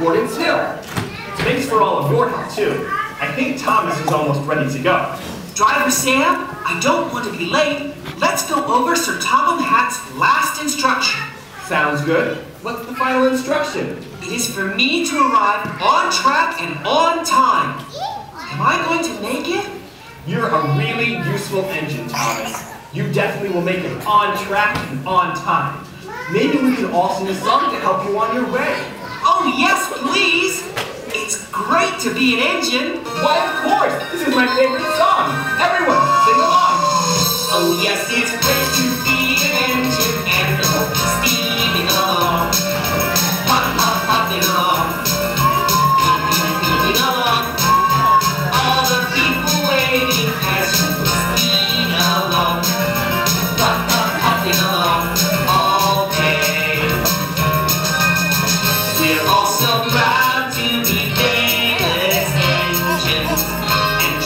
Gordon's Hill. Thanks for all of your help, too. I think Thomas is almost ready to go. Driver Sam, I don't want to be late. Let's go over Sir Topham Hatt's last instruction. Sounds good. What's the final instruction? It is for me to arrive on track and on time. Am I going to make it? You're a really useful engine, Thomas. You definitely will make it on track and on time. Maybe we can all sing a song to help you on your way. Oh, yes, please. It's great to be an engine. Why, of course. This is my favorite song. Everyone, sing along. Oh, yes, it's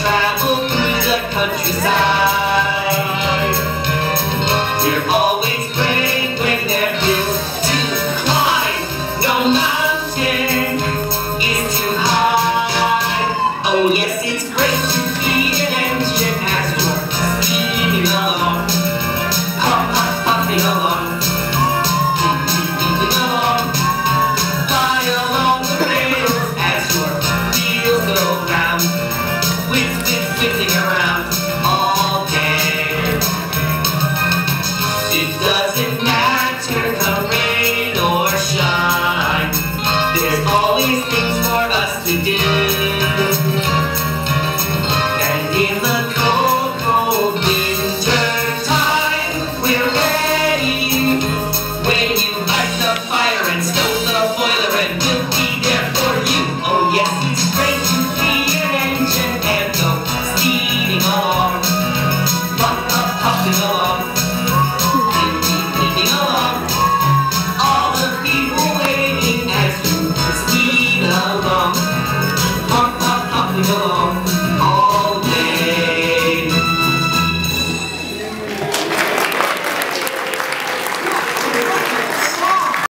travel through the countryside. We're always brave when they're built to climb. No mountain is too high. Oh yes, it's great do. alone.